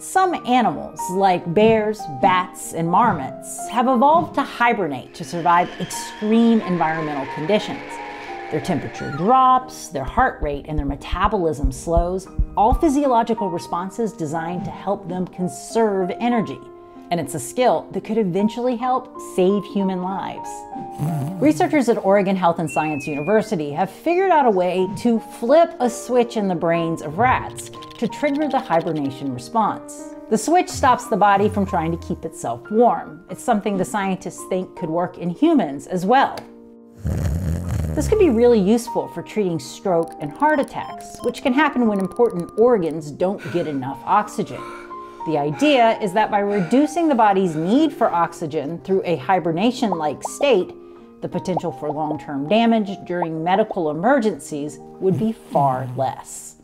Some animals, like bears, bats, and marmots, have evolved to hibernate to survive extreme environmental conditions. Their temperature drops, their heart rate and their metabolism slows, all physiological responses designed to help them conserve energy. And it's a skill that could eventually help save human lives. Researchers at Oregon Health and Science University have figured out a way to flip a switch in the brains of rats to trigger the hibernation response. The switch stops the body from trying to keep itself warm. It's something the scientists think could work in humans as well. This could be really useful for treating stroke and heart attacks, which can happen when important organs don't get enough oxygen. The idea is that by reducing the body's need for oxygen through a hibernation like state, the potential for long term damage during medical emergencies would be far less.